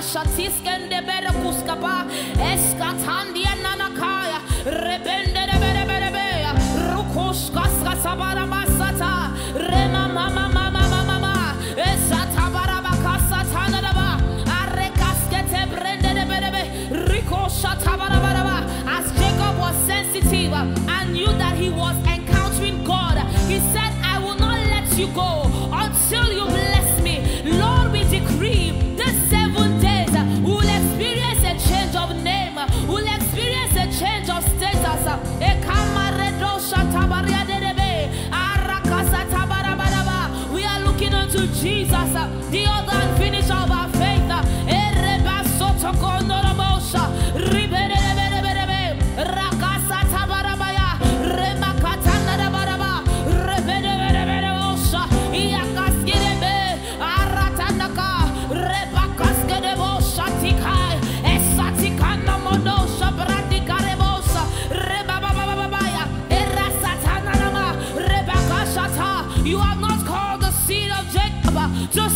de bere rebende de bere bere kaska sabara masata rema mama mama mama esata bara bakasa da ba brende de bere be bara ba as Jacob was sensitive and knew that he was encountering God he said I will not let you go de odar. Yo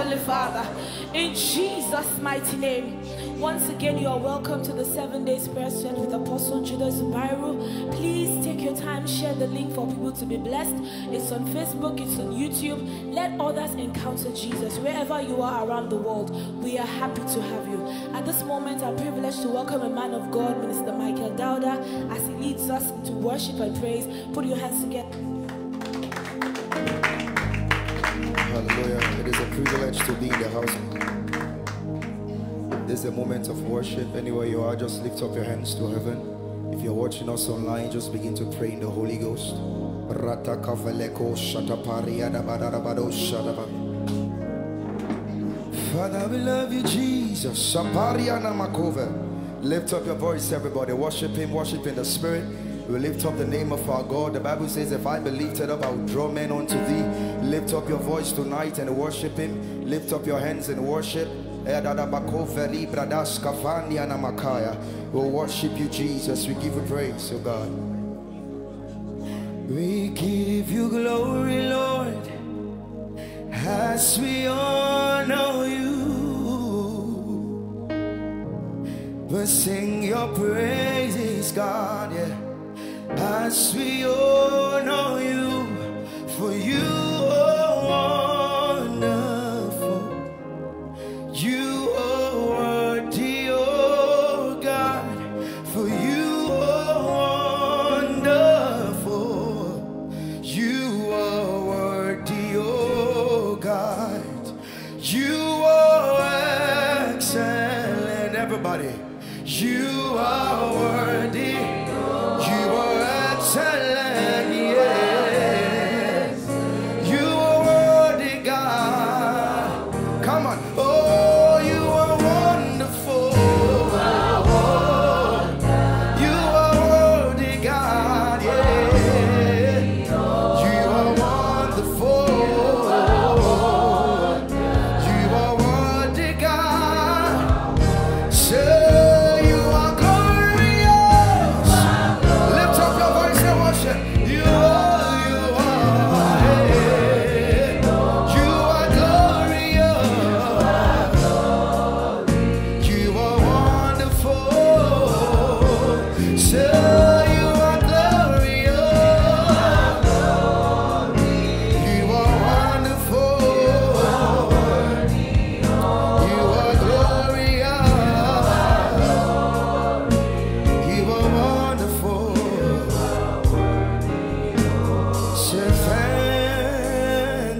Heavenly Father. In Jesus' mighty name. Once again, you are welcome to the seven days prayer session with Apostle Judah Zubairu. Please take your time, share the link for people to be blessed. It's on Facebook, it's on YouTube. Let others encounter Jesus wherever you are around the world. We are happy to have you. At this moment, I'm privileged to welcome a man of God, Minister Michael Dauda, as he leads us into worship and praise. Put your hands together. Hallelujah. Privilege to be in the house. This is a moment of worship. Anywhere you are, just lift up your hands to heaven. If you're watching us online, just begin to pray in the Holy Ghost. Father, we love you, Jesus. Lift up your voice, everybody. Worship Him, worship in the Spirit. We lift up the name of our God. The Bible says, If I be lifted up, I will draw men unto thee. Lift up your voice tonight and worship Him. Lift up your hands and worship. Edadabakoveli bradas kafani anamakaya. We worship you, Jesus. We give you praise, oh God. We give you glory, Lord, as we honor you. We sing your praises, God, yeah. As we honor you, for you are wonderful. You are worthy, oh God, for you are wonderful. You are worthy, oh God. You are excellent, everybody. You are worthy.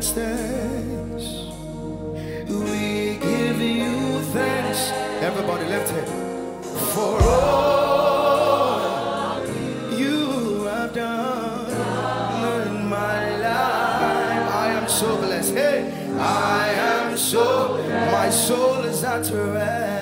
Thanks. We give you thanks. Everybody left it. For all you have done in my life. I am so blessed. Hey, I am so, my soul is at rest.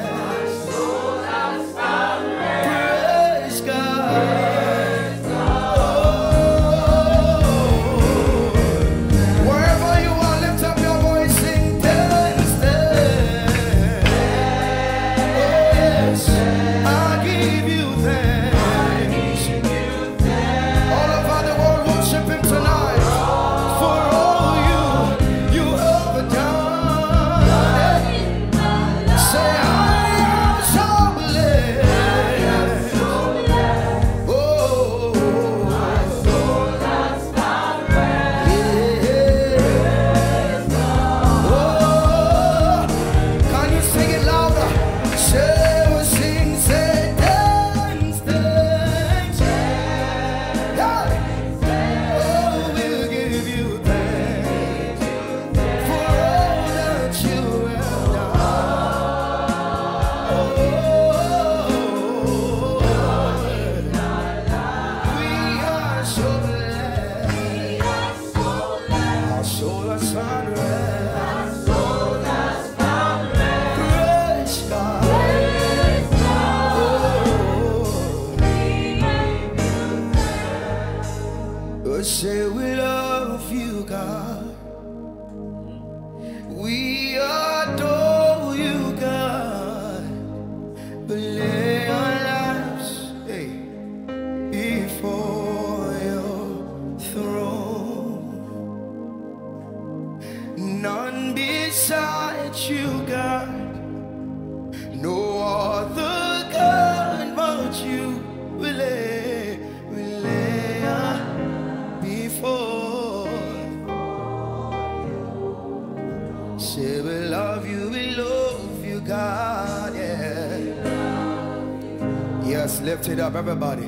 Everybody.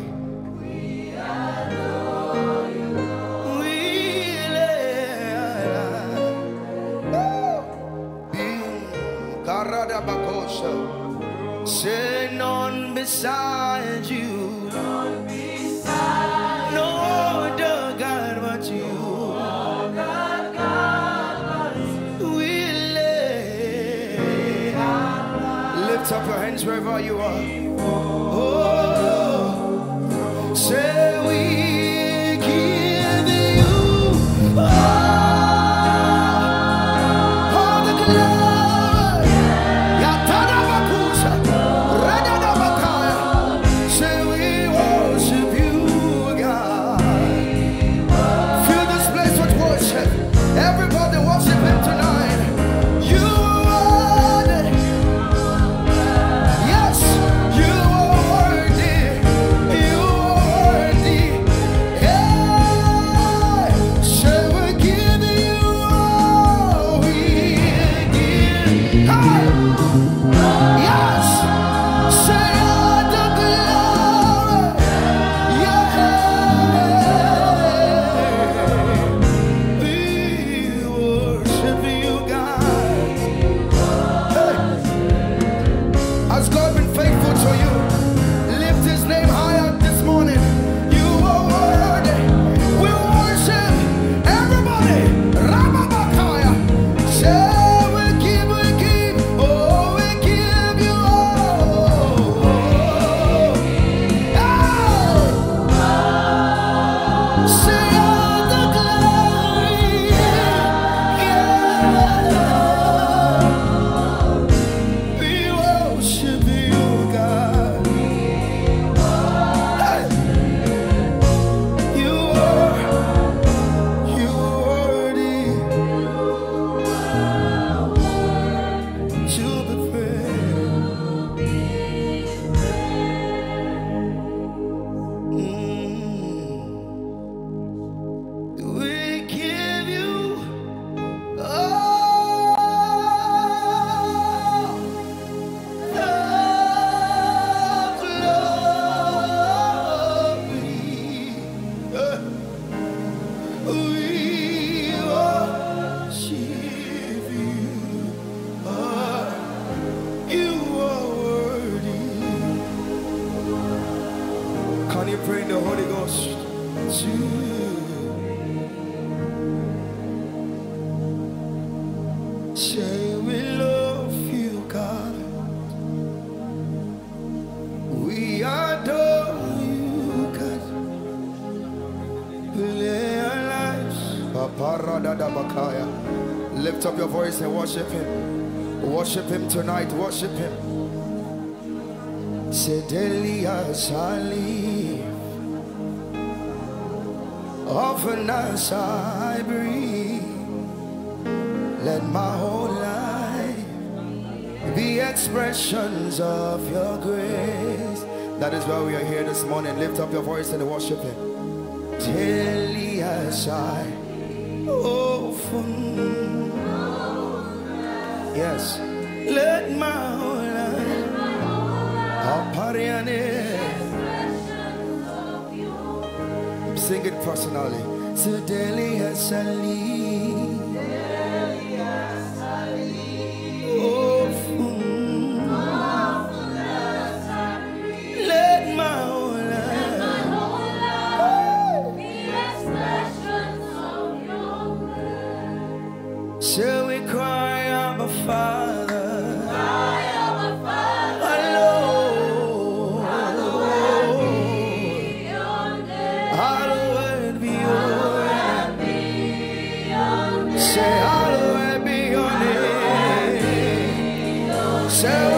We lay- Woo! Karada bakosha. Say none beside you. No other God but you. We lay. Lift up your hands wherever you are. Lift up your voice and worship Him. Worship Him tonight. Worship Him. Say daily I live, often as I breathe, let my whole life be expressions of your grace. That is why we are here this morning. Lift up your voice and worship Him. Daily as I often, yes, let my whole life, sing it personally. So daily as I live, say, I'll be your name. Say,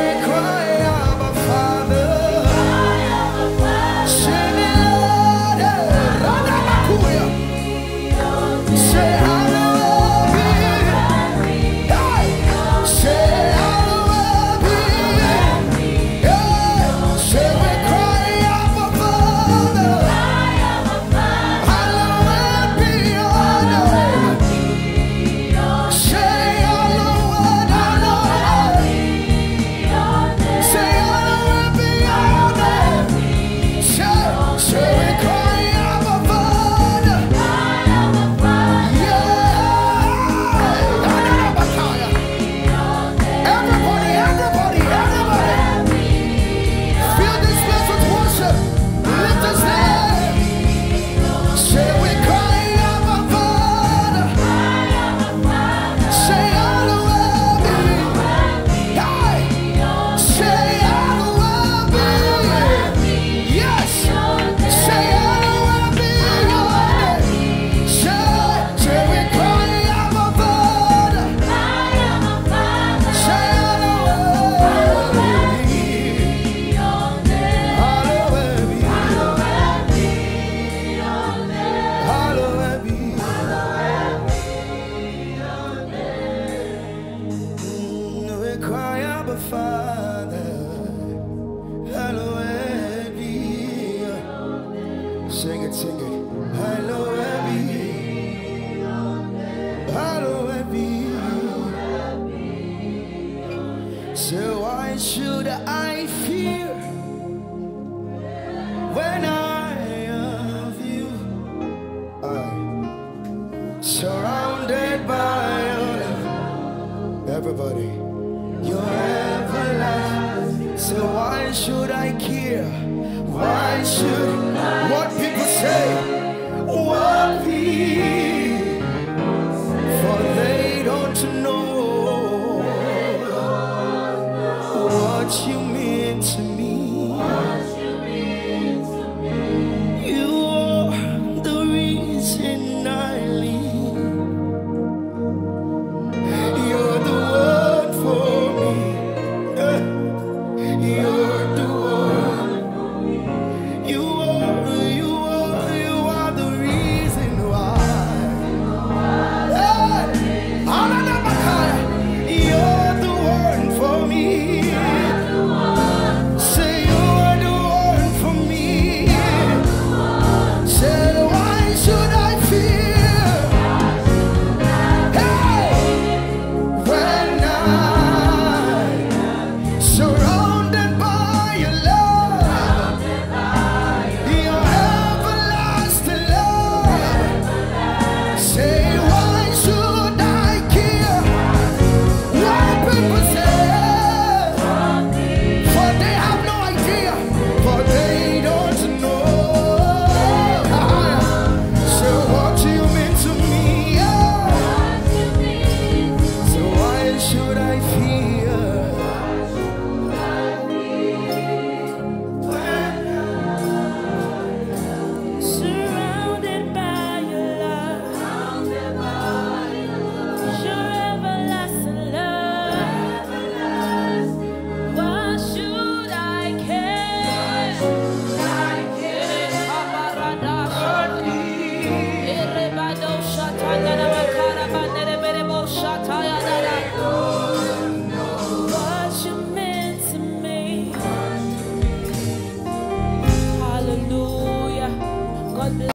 So why should I fear when I